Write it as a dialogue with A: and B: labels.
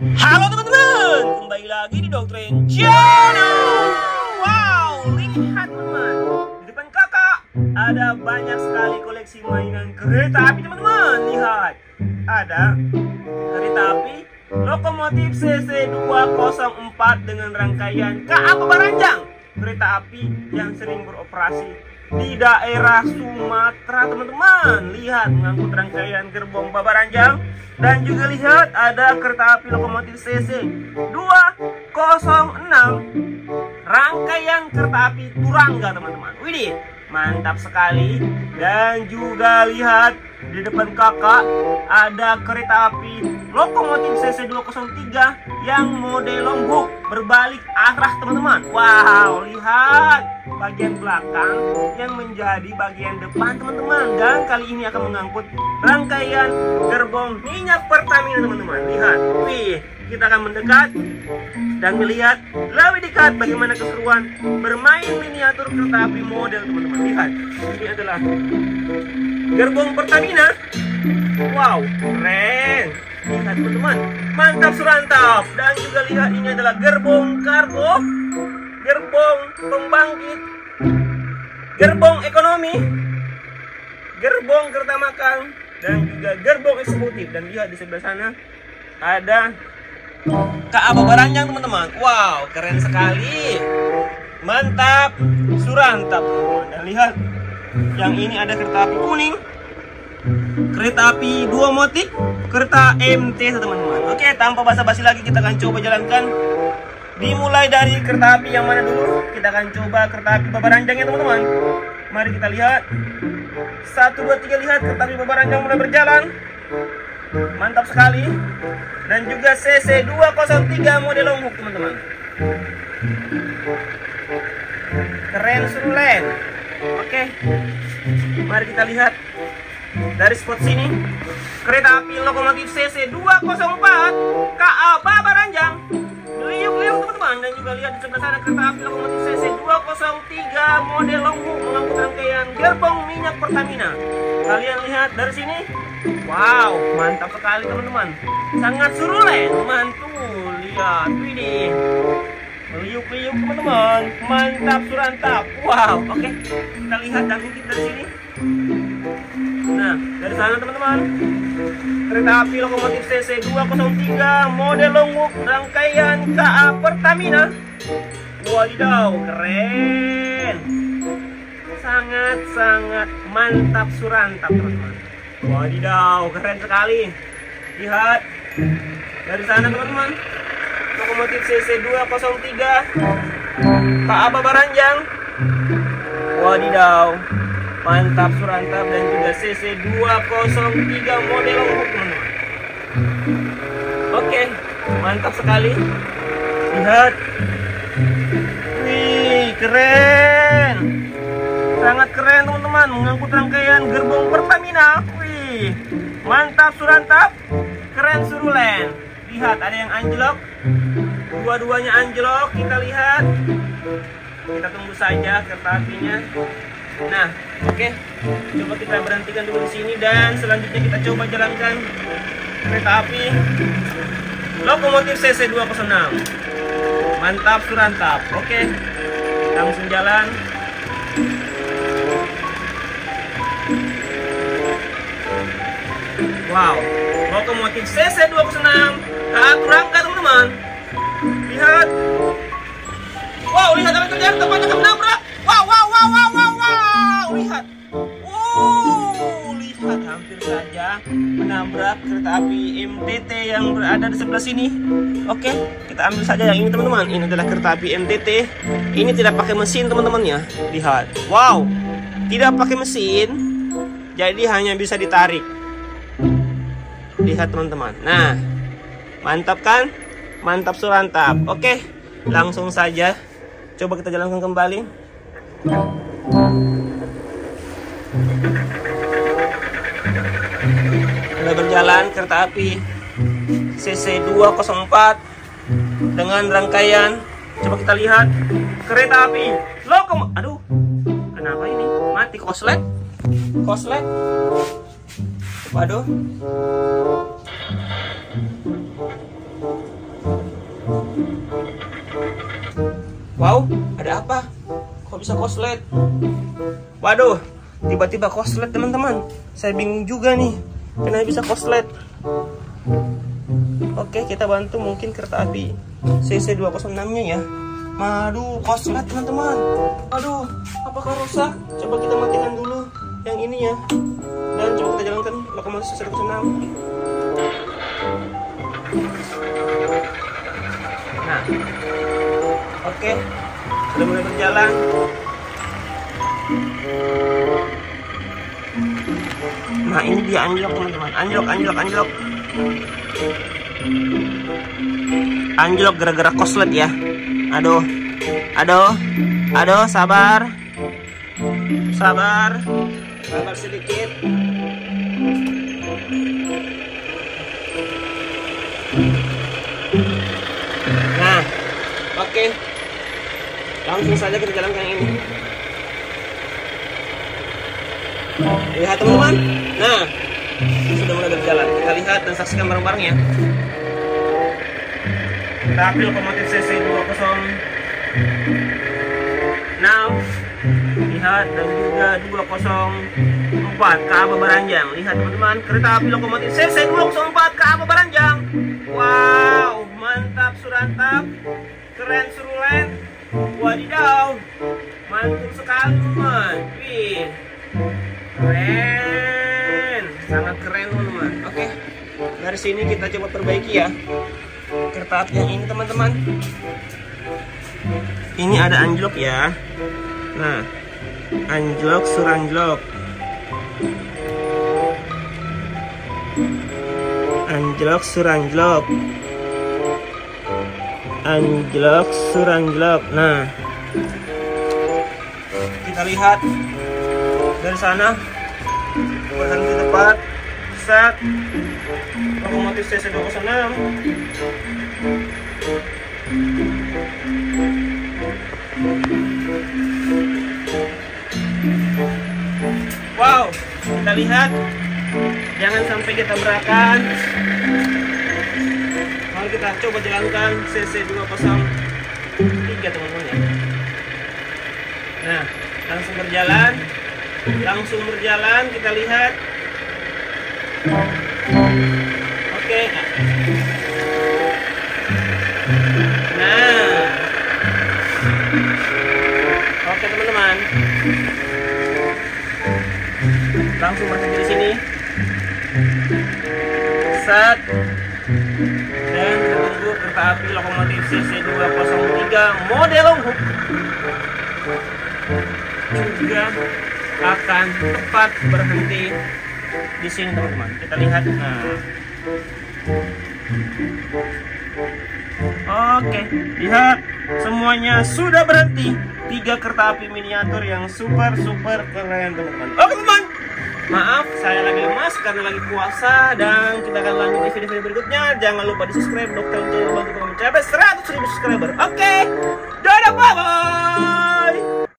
A: Halo teman-teman, kembali lagi di Doktrin Channel. Wow, lihat teman-teman, di depan kakak ada banyak sekali koleksi mainan kereta api teman-teman. Lihat, ada kereta api lokomotif CC204 dengan rangkaian KA Baranjang. Kereta api yang sering beroperasi di daerah Sumatera teman-teman. Lihat mengangkut rangkaian gerbong Babaranjang dan juga lihat ada kereta api lokomotif CC 206 rangkaian kereta api Turangga teman-teman. Widih mantap sekali. Dan juga lihat di depan kakak ada kereta api lokomotif CC 203 yang model longbook berbalik arah teman-teman bagian belakang yang menjadi bagian depan teman-teman. Dan kali ini akan mengangkut rangkaian gerbong minyak Pertamina teman-teman. Lihat wih kita akan mendekat dan melihat lebih dekat bagaimana keseruan bermain miniatur kereta api model teman-teman. Lihat ini adalah gerbong Pertamina. Wow keren. Lihat teman-teman. Mantap surantap dan juga lihat ini adalah gerbong kargo gerbong pembangkit, gerbong ekonomi, gerbong kereta makan, dan juga gerbong eksekutif. Dan lihat di sebelah sana ada KA Baranjang teman-teman. Wow, keren sekali. Mantap, surantap. Dan lihat, yang ini ada kereta api kuning, kereta api dua motif, kereta MT teman-teman. Oke, tanpa basa-basi lagi kita akan coba jalankan Dimulai dari kereta api yang mana dulu? Kita akan coba kereta api Babaranjang ya teman-teman. Mari kita lihat. Satu, dua, tiga lihat kereta api Babaranjang mulai berjalan. Mantap sekali. Dan juga CC 203 model longhook teman-teman. Keren surulen. Oke. Mari kita lihat dari spot sini kereta api lokomotif CC 204 KA Babaranjang teman-teman dan juga lihat di sebelah sana kereta api lokomotif CC 203 model longbook mengangkut rangkaian gerbong minyak Pertamina. Kalian lihat dari sini, wow, mantap sekali teman-teman. Sangat surulen, mantul. Lihat, widih. Liuk-liuk teman-teman, mantap surantap. Wow, oke. Kita lihat dan mungkin dari sini. Nah, dari sana teman-teman. Kereta api lokomotif CC 203 model longbook rangkaian KA Pertamina. Wadidaw, keren. Sangat-sangat mantap surantap, teman-teman. Wadidaw, keren sekali. Lihat. Dari sana, teman-teman. Lokomotif CC 203 KA Baranjang. Wadidaw mantap surantap dan juga CC 203 model longbook teman-teman oke mantap sekali. Lihat. Wih keren. Sangat keren teman-teman. Mengangkut rangkaian gerbong Pertamina. Wih mantap surantap. Keren surulen. Lihat ada yang anjlok. Dua-duanya anjlok. Kita lihat. Kita tunggu saja kereta apinya Nah, oke. Okay. Coba kita berhentikan dulu di sini dan selanjutnya kita coba jalankan kereta api lokomotif CC 206. Mantap surantap. Oke. Okay. Langsung jalan. Wow, lokomotif CC 206 saat rangka teman-teman. Lihat. Wow, lihat apa terjadi tempatnya Lihat hampir saja menabrak kereta api MTT yang berada di sebelah sini. Oke, kita ambil saja yang ini teman-teman. Ini adalah kereta api MTT. Ini tidak pakai mesin teman-teman ya. Lihat. Wow, tidak pakai mesin. Jadi hanya bisa ditarik. Lihat teman-teman. Nah, mantap kan? Mantap surantap. Oke, langsung saja. Coba kita jalankan kembali. Ada berjalan kereta api. CC 204 dengan rangkaian coba kita lihat kereta api. Lokom aduh kenapa ini? Mati koslet koslet waduh. Wow ada apa? Kok bisa koslet waduh tiba-tiba koslet teman-teman. Saya bingung juga nih, kenapa bisa koslet? Oke, kita bantu mungkin kereta api CC206-nya ya. Madu, koslet teman-teman. Aduh, apakah rusak? Coba kita matikan dulu yang ini ya. Dan coba kita jalankan lokomotif CC206. Nah, oke, sudah mulai berjalan. Nah, ini dia anjlok teman-teman. Anjlok, anjlok, anjlok. Anjlok gara-gara koslet ya. Aduh, aduh, aduh, sabar, sabar, sabar sedikit. Nah, oke, langsung saja kita jalankan ini. Lihat teman-teman. Nah, sudah mulai berjalan. Kita lihat dan saksikan bareng-bareng ya. Tapi lokomotif CC 206 lihat dan juga 204 ke Aba Baranjang. Lihat teman-teman, kereta api lokomotif CC 204 ke Aba Baranjang. Wow, mantap surantap, keren surulen. Wadidaw, mantul sekali teman. Wih, keren, sangat keren teman-teman. Oke, dari sini kita coba perbaiki ya. Kereta api yang ini teman-teman. Ini ada anjlok ya. Nah anjlok suranjlok. Anjlok suranjlok. Anjlok suranjlok. Nah. Kita lihat dari sana. Berhenti tepat set. Lokomotif CC 206 Wow, kita lihat. Jangan sampai kita berakan. Mari kita coba jalankan CC 203 teman-teman ya. Nah, langsung berjalan, langsung berjalan kita lihat. Oke. Nah. Oke, teman-teman. Langsung berhenti di sini. Set. Dan kita tunggu kereta api lokomotif CC 203 model Longhuk juga akan tepat berhenti di sini teman-teman. Kita lihat. Nah. Oke, lihat semuanya sudah berhenti. Tiga kereta api miniatur yang super super keren teman-teman. Oke teman, maaf saya lagi lemas karena lagi puasa dan kita akan lanjut di video-video berikutnya. Jangan lupa di subscribe, dokter untuk bantu kami mencapai 100 ribu subscriber. Oke, dadah bye bye.